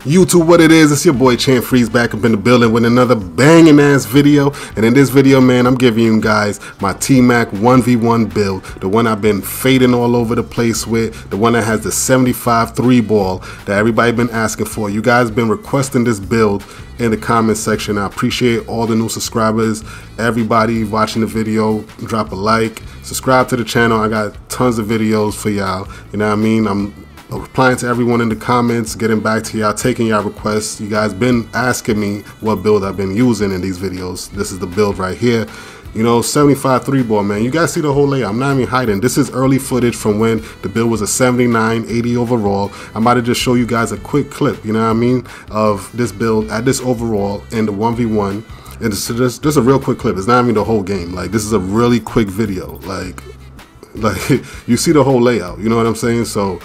YouTube, what it is, it's your boy Champ Freeze back up in the building with another banging ass video. And in this video, man, I'm giving you guys my T-Mac 1v1 build, the one I've been fading all over the place with, the one that has the 75 three ball that everybody been asking for. You guys been requesting this build in the comment section. I appreciate all the new subscribers, everybody watching the video. Drop a like, subscribe to the channel. I got tons of videos for y'all. You know what I mean? I'm replying to everyone in the comments, getting back to y'all, taking y'all requests. You guys been asking me what build I've been using in these videos. This is the build right here. You know, 75 three ball, man. You guys see the whole layout. I'm not even hiding. This is early footage from when the build was a 79, 80 overall. I'm about to just show you guys a quick clip, you know what I mean, of this build at this overall in the 1v1. And it's just, just a real quick clip. It's not even the whole game. Like, this is a really quick video. Like, like you see the whole layout. You know what I'm saying? So,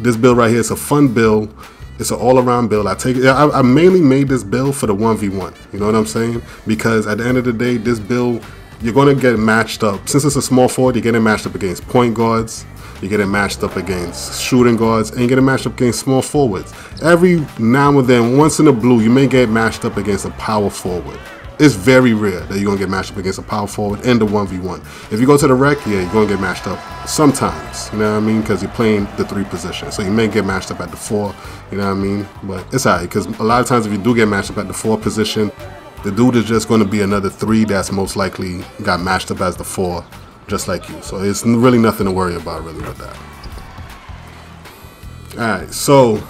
this build right here is a fun build. It's an all-around build. I take. I, I, mainly made this build for the one v one. You know what I'm saying? Because at the end of the day, this build you're going to get matched up. Since it's a small forward, you're getting matched up against point guards. You're getting matched up against shooting guards, and you're getting matched up against small forwards. Every now and then, once in a blue, you may get matched up against a power forward it's very rare that you're gonna get matched up against a power forward in the 1v1. If you go to the rec, yeah, you're gonna get matched up sometimes, you know what I mean? Because you're playing the three position. So you may get matched up at the four, you know what I mean? But it's alright, because a lot of times if you do get matched up at the four position, the dude is just gonna be another three that's most likely got matched up as the four, just like you. So it's really nothing to worry about really with that. Alright, so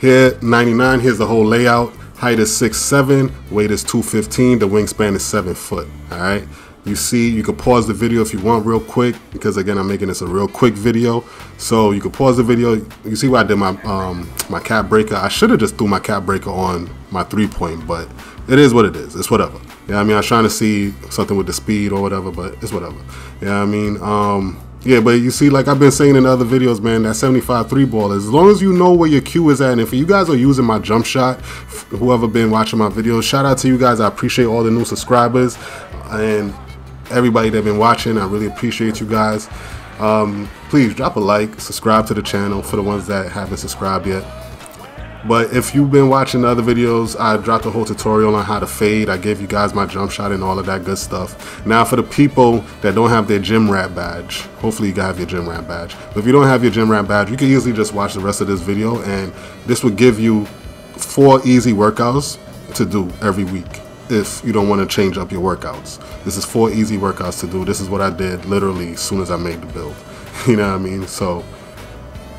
here 99, here's the whole layout. Height is 6'7", weight is 215, the wingspan is 7 foot, all right? You see, you can pause the video if you want real quick, because again, I'm making this a real quick video. So you can pause the video. You see why I did my um, my cap breaker. I should have just threw my cap breaker on my three point, but it is what it is. It's whatever. Yeah, I mean, I was trying to see something with the speed or whatever, but it's whatever. Yeah, I mean, um, yeah, but you see, like I've been saying in other videos, man, that 75 three ball, as long as you know where your cue is at, and if you guys are using my jump shot, whoever been watching my videos, shout out to you guys. I appreciate all the new subscribers and everybody that been watching. I really appreciate you guys. Um, please drop a like, subscribe to the channel for the ones that haven't subscribed yet. But if you've been watching the other videos, I dropped a whole tutorial on how to fade. I gave you guys my jump shot and all of that good stuff. Now for the people that don't have their gym rat badge, hopefully you guys have your gym rat badge. But if you don't have your gym rat badge, you can easily just watch the rest of this video and this will give you four easy workouts to do every week if you don't want to change up your workouts. This is four easy workouts to do. This is what I did literally as soon as I made the build. You know what I mean? So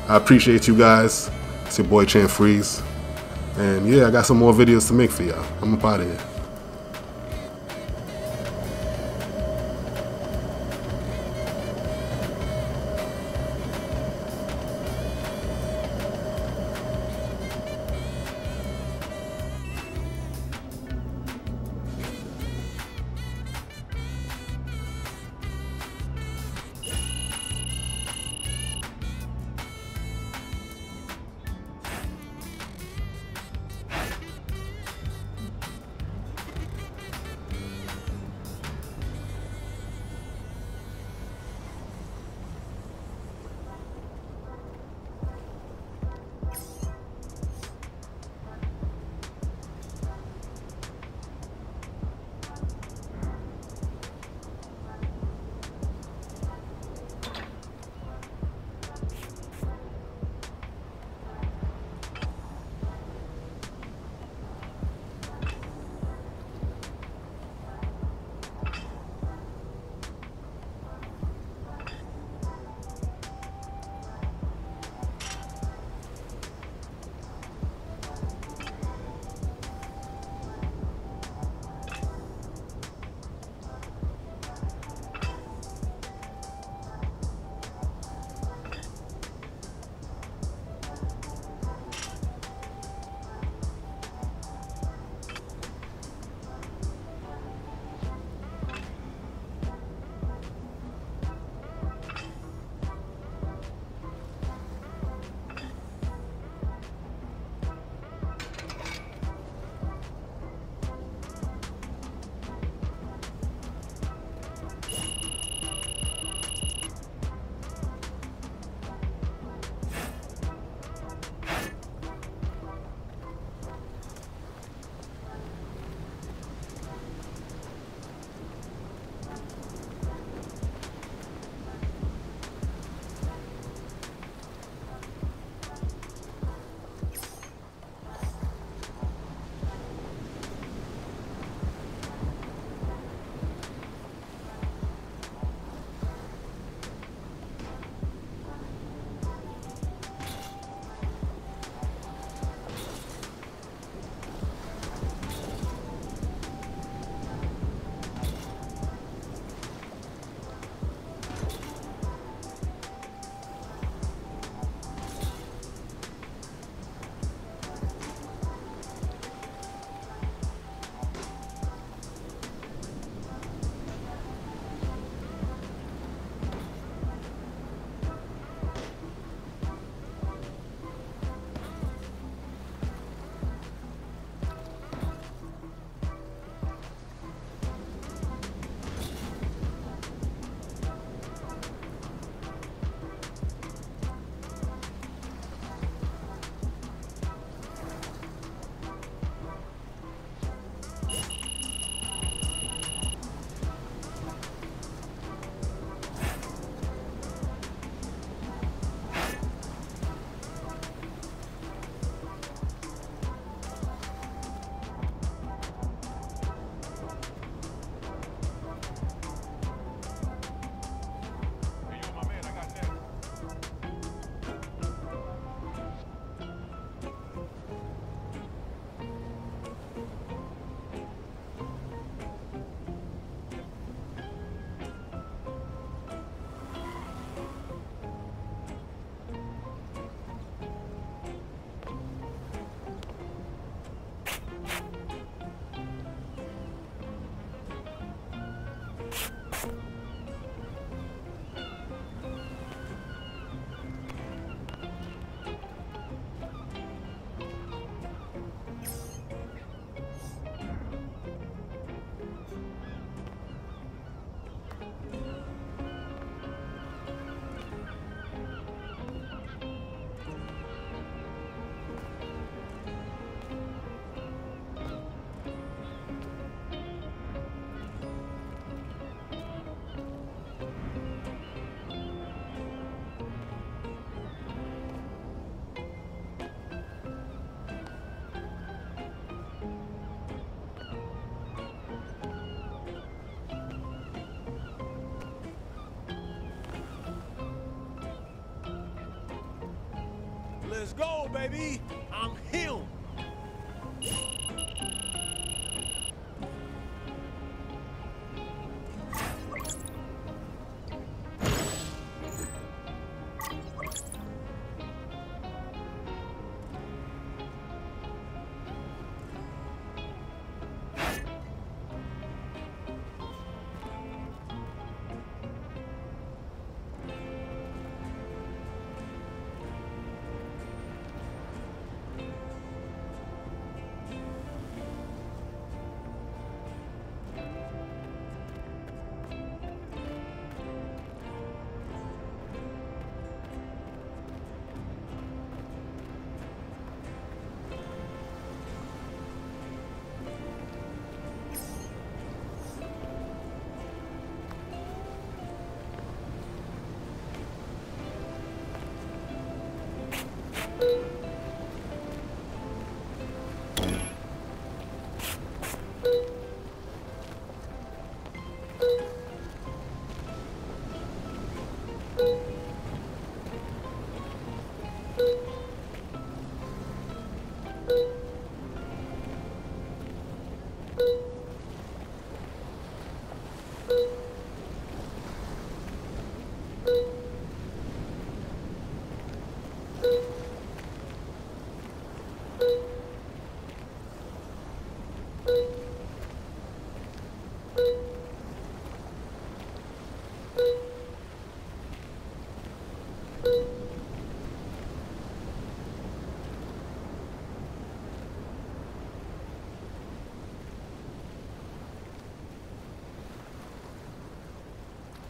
I appreciate you guys. It's your boy Champ Freeze. And yeah, I got some more videos to make for y'all. I'm up out of here. Go, baby. I'm him.